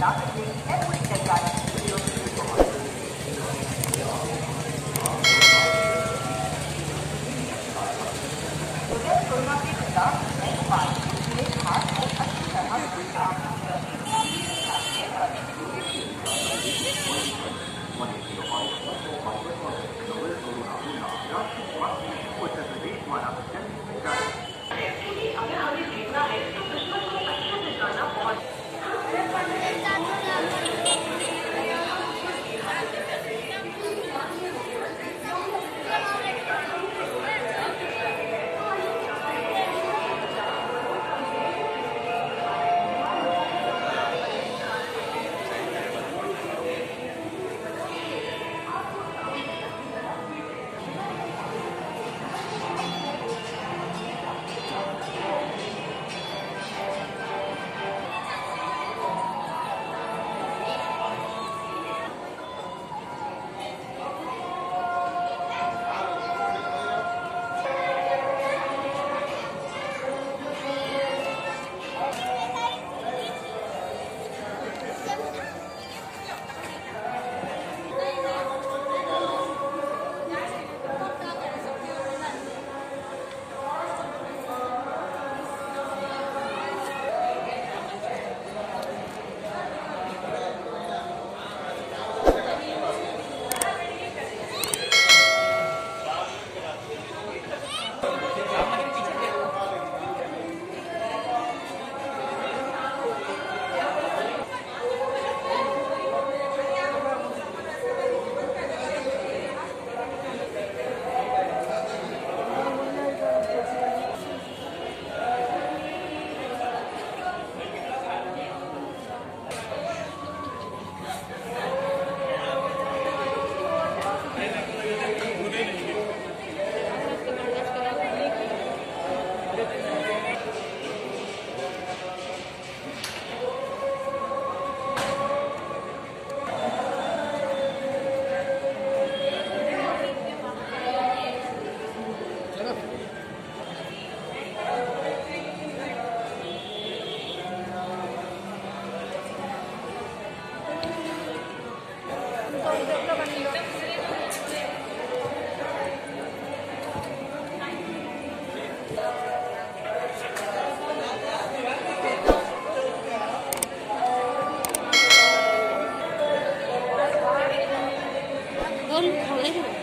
not agree and we can Don't call it.